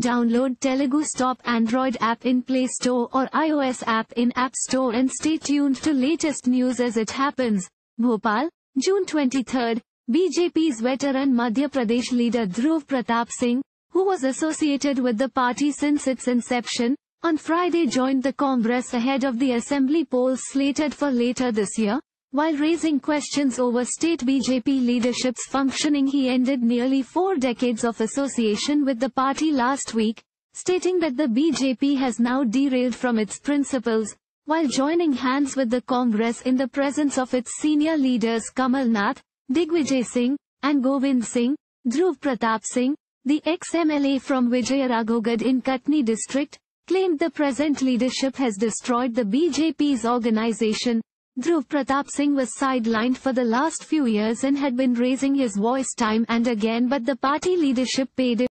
download Telugu Stop Android app in Play Store or iOS app in App Store and stay tuned to latest news as it happens. Bhopal, June 23, BJP's veteran Madhya Pradesh leader Dhruv Pratap Singh, who was associated with the party since its inception, on Friday joined the Congress ahead of the assembly polls slated for later this year. While raising questions over state BJP leadership's functioning he ended nearly four decades of association with the party last week, stating that the BJP has now derailed from its principles, while joining hands with the Congress in the presence of its senior leaders Kamal Nath, Digvijay Singh, and Govind Singh, Dhruv Pratap Singh, the ex-MLA from Vijayaraghavgarh in Katni district, claimed the present leadership has destroyed the BJP's organization. Dhruv Pratap Singh was sidelined for the last few years and had been raising his voice time and again but the party leadership paid